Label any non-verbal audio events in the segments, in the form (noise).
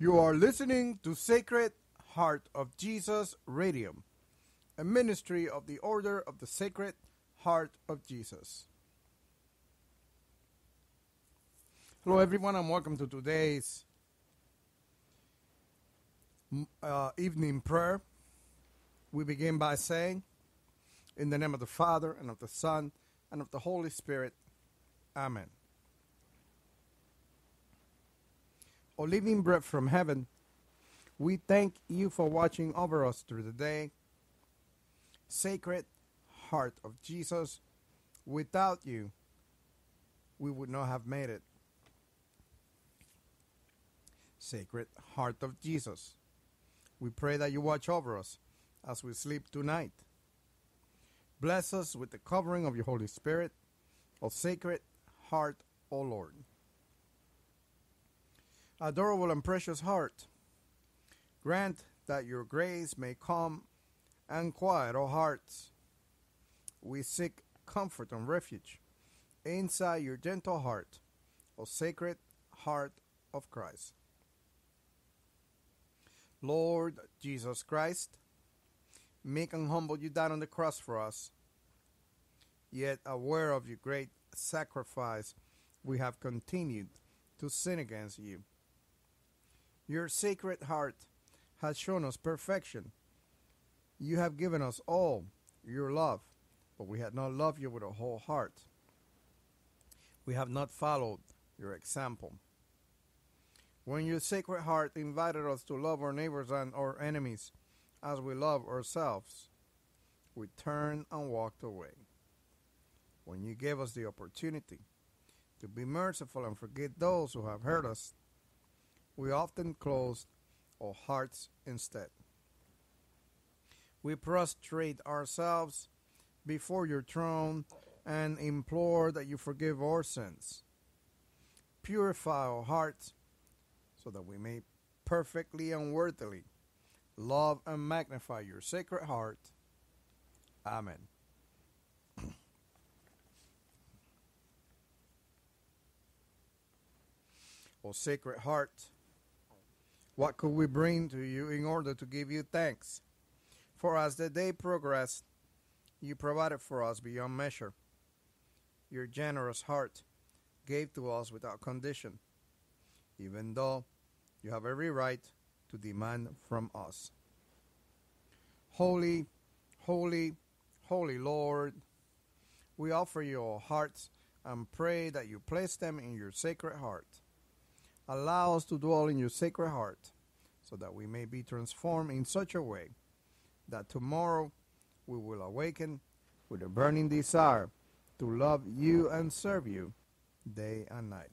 You are listening to Sacred Heart of Jesus Radio, a ministry of the Order of the Sacred Heart of Jesus. Hello, everyone, and welcome to today's uh, evening prayer. We begin by saying, In the name of the Father, and of the Son, and of the Holy Spirit, Amen. O living bread from heaven, we thank you for watching over us through the day. Sacred Heart of Jesus, without you, we would not have made it. Sacred Heart of Jesus, we pray that you watch over us as we sleep tonight. Bless us with the covering of your Holy Spirit, O Sacred Heart, O Lord adorable and precious heart, grant that your grace may come and quiet our hearts. We seek comfort and refuge inside your gentle heart, O sacred heart of Christ. Lord Jesus Christ, meek and humble you died on the cross for us. Yet, aware of your great sacrifice, we have continued to sin against you. Your sacred heart has shown us perfection. You have given us all your love, but we had not loved you with a whole heart. We have not followed your example. When your sacred heart invited us to love our neighbors and our enemies as we love ourselves, we turned and walked away. When you gave us the opportunity to be merciful and forgive those who have hurt us, we often close our hearts instead. We prostrate ourselves before your throne and implore that you forgive our sins. Purify our hearts so that we may perfectly and worthily love and magnify your sacred heart. Amen. (clears throat) o sacred heart, what could we bring to you in order to give you thanks? For as the day progressed, you provided for us beyond measure. Your generous heart gave to us without condition, even though you have every right to demand from us. Holy, holy, holy Lord, we offer you our hearts and pray that you place them in your sacred heart. Allow us to dwell in your sacred heart, so that we may be transformed in such a way that tomorrow we will awaken with a burning desire to love you and serve you day and night.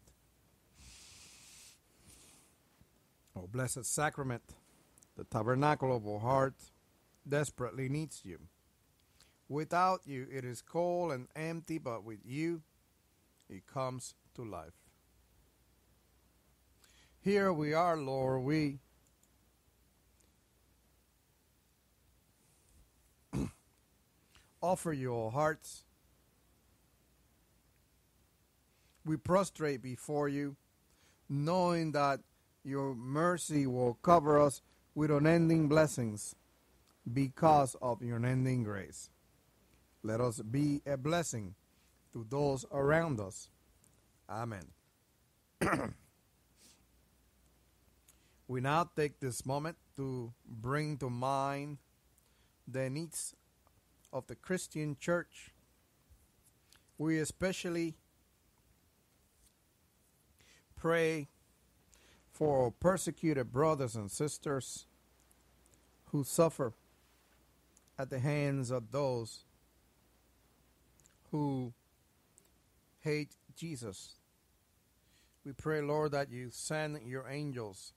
Oh, blessed sacrament, the tabernacle of our heart desperately needs you. Without you, it is cold and empty, but with you, it comes to life. Here we are, Lord. We (clears throat) offer you our hearts. We prostrate before you, knowing that your mercy will cover us with unending blessings because of your unending grace. Let us be a blessing to those around us. Amen. (clears throat) We now take this moment to bring to mind the needs of the Christian church. We especially pray for persecuted brothers and sisters who suffer at the hands of those who hate Jesus. We pray, Lord, that you send your angels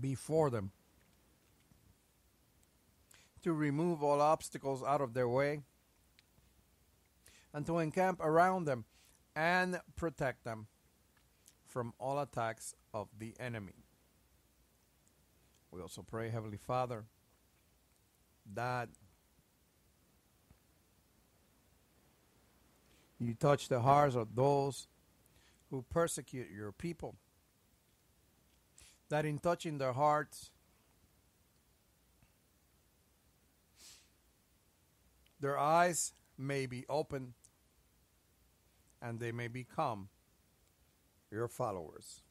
before them to remove all obstacles out of their way and to encamp around them and protect them from all attacks of the enemy. We also pray, Heavenly Father, that you touch the hearts of those who persecute your people, that in touching their hearts, their eyes may be opened and they may become your followers.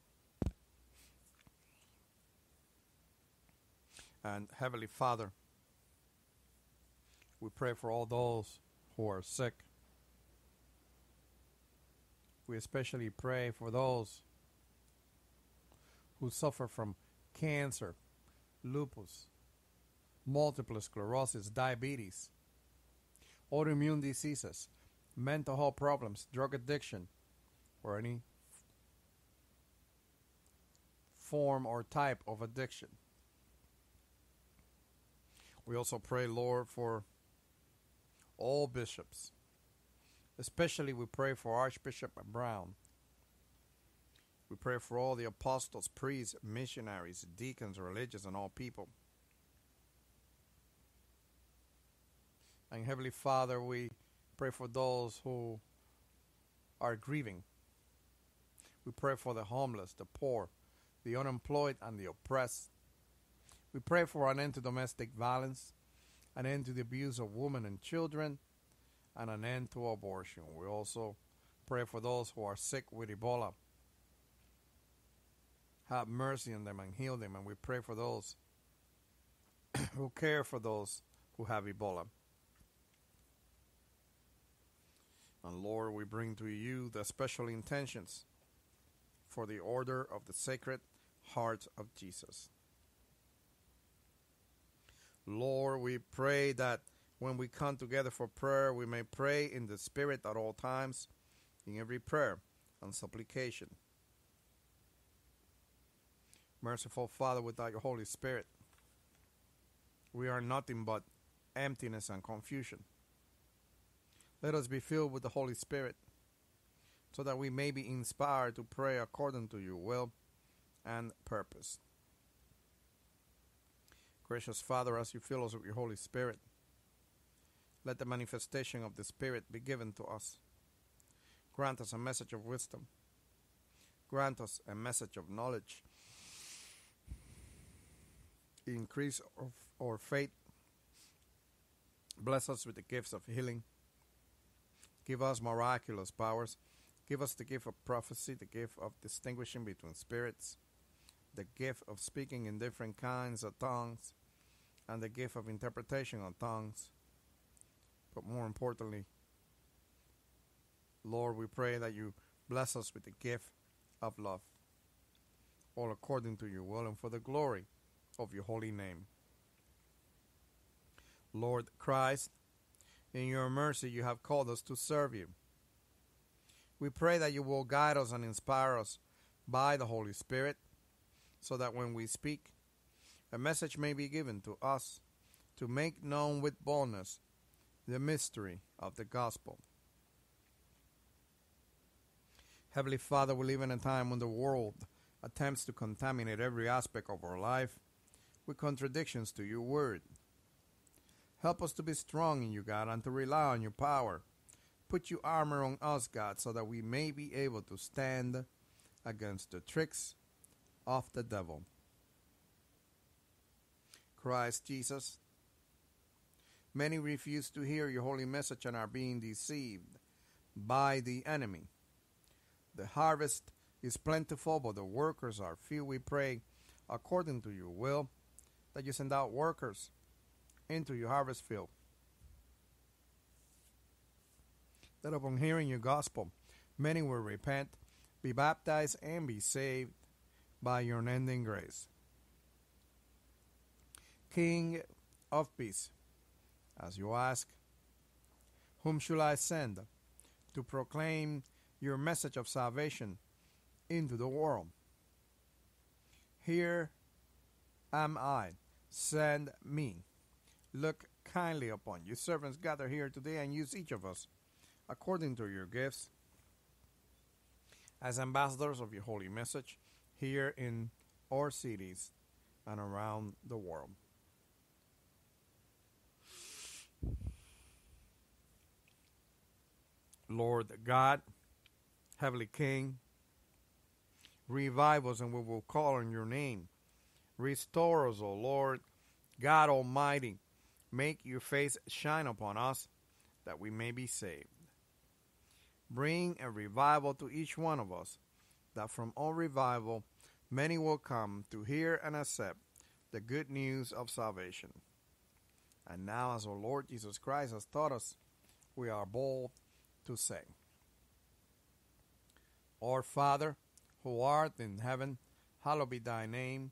And Heavenly Father, we pray for all those who are sick. We especially pray for those who suffer from cancer, lupus, multiple sclerosis, diabetes, autoimmune diseases, mental health problems, drug addiction, or any form or type of addiction. We also pray, Lord, for all bishops. Especially we pray for Archbishop Brown. We pray for all the apostles, priests, missionaries, deacons, religious, and all people. And Heavenly Father, we pray for those who are grieving. We pray for the homeless, the poor, the unemployed, and the oppressed. We pray for an end to domestic violence, an end to the abuse of women and children, and an end to abortion. We also pray for those who are sick with Ebola. Have mercy on them and heal them, and we pray for those (coughs) who care for those who have Ebola. And Lord, we bring to you the special intentions for the order of the Sacred Heart of Jesus. Lord, we pray that when we come together for prayer, we may pray in the Spirit at all times, in every prayer and supplication. Merciful Father, without your Holy Spirit, we are nothing but emptiness and confusion. Let us be filled with the Holy Spirit so that we may be inspired to pray according to your will and purpose. Gracious Father, as you fill us with your Holy Spirit, let the manifestation of the Spirit be given to us. Grant us a message of wisdom. Grant us a message of knowledge. Increase our faith. Bless us with the gifts of healing. Give us miraculous powers. Give us the gift of prophecy, the gift of distinguishing between spirits, the gift of speaking in different kinds of tongues, and the gift of interpretation of tongues. But more importantly, Lord, we pray that you bless us with the gift of love, all according to your will and for the glory of your holy name. Lord Christ, in your mercy you have called us to serve you. We pray that you will guide us and inspire us by the Holy Spirit so that when we speak, a message may be given to us to make known with boldness the mystery of the gospel. Heavenly Father, we live in a time when the world attempts to contaminate every aspect of our life with contradictions to your word. Help us to be strong in you, God, and to rely on your power. Put your armor on us, God, so that we may be able to stand against the tricks of the devil. Christ Jesus, many refuse to hear your holy message and are being deceived by the enemy. The harvest is plentiful, but the workers are few. We pray, according to your will, that you send out workers into your harvest field. That upon hearing your gospel, many will repent, be baptized, and be saved by your unending grace. King of peace, as you ask, whom shall I send to proclaim your message of salvation into the world? Here am I, send me. Look kindly upon your servants gather here today and use each of us according to your gifts as ambassadors of your holy message here in our cities and around the world. Lord God, Heavenly King, Revive us, and we will call on your name. Restore us, O Lord, God Almighty. Make your face shine upon us, that we may be saved. Bring a revival to each one of us, that from all revival many will come to hear and accept the good news of salvation. And now, as our Lord Jesus Christ has taught us, we are bold to say, Our Father, who art in heaven, hallowed be thy name.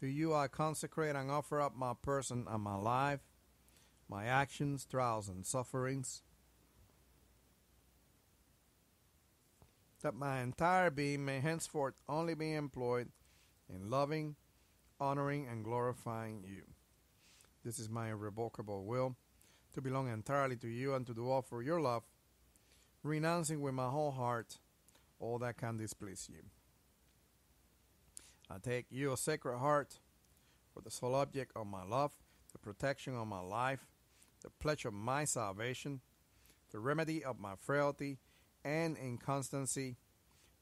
to you I consecrate and offer up my person and my life, my actions, trials, and sufferings, that my entire being may henceforth only be employed in loving, honoring, and glorifying you. This is my irrevocable will, to belong entirely to you and to do all for your love, renouncing with my whole heart all that can displease you. I take you, a sacred heart, for the sole object of my love, the protection of my life, the pledge of my salvation, the remedy of my frailty and inconstancy,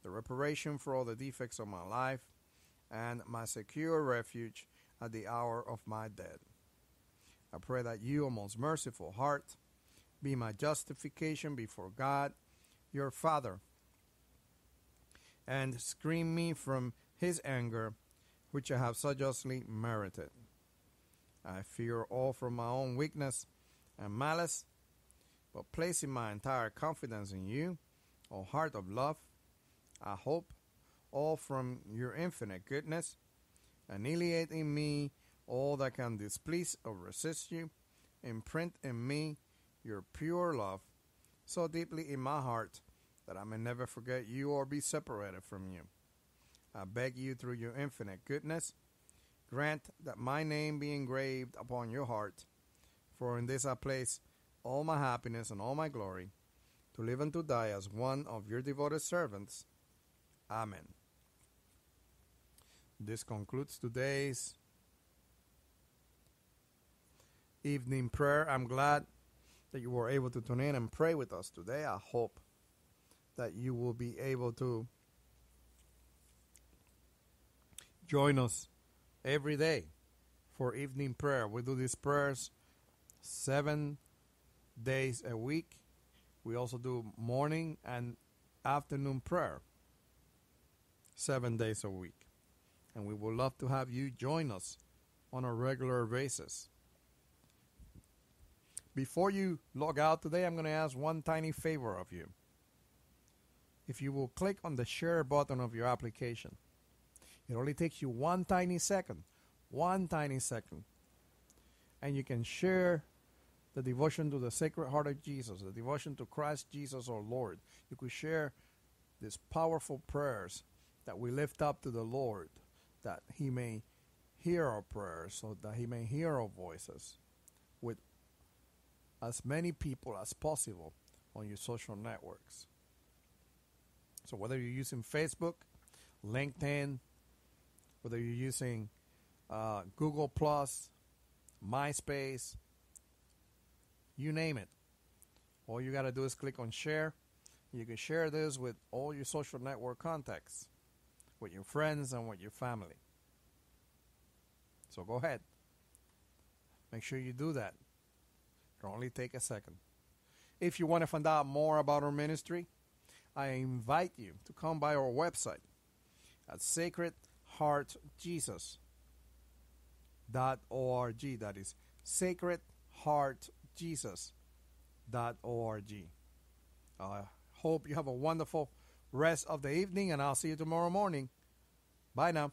the reparation for all the defects of my life, and my secure refuge at the hour of my death. I pray that you, O most merciful heart, be my justification before God, your Father, and screen me from his anger, which I have so justly merited. I fear all from my own weakness and malice, but placing my entire confidence in you, O heart of love, I hope all from your infinite goodness, annihilate in me all that can displease or resist you, imprint in me your pure love so deeply in my heart that I may never forget you or be separated from you. I beg you through your infinite goodness, grant that my name be engraved upon your heart, for in this I place all my happiness and all my glory, to live and to die as one of your devoted servants. Amen. This concludes today's evening prayer. I'm glad that you were able to tune in and pray with us today. I hope that you will be able to join us every day for evening prayer. We do these prayers seven days a week. We also do morning and afternoon prayer seven days a week. And we would love to have you join us on a regular basis. Before you log out today, I'm going to ask one tiny favor of you. If you will click on the share button of your application, it only takes you one tiny second, one tiny second, and you can share the devotion to the Sacred Heart of Jesus, the devotion to Christ Jesus our Lord. You could share these powerful prayers that we lift up to the Lord, that He may hear our prayers, so that He may hear our voices with as many people as possible on your social networks. So whether you're using Facebook, LinkedIn, whether you're using uh, Google Plus, MySpace, you name it. All you got to do is click on share. You can share this with all your social network contacts, with your friends and with your family. So go ahead. Make sure you do that. It'll only take a second. If you want to find out more about our ministry, I invite you to come by our website at sacredheartjesus.org. That is sacredheartjesus.org. I hope you have a wonderful rest of the evening, and I'll see you tomorrow morning. Bye now.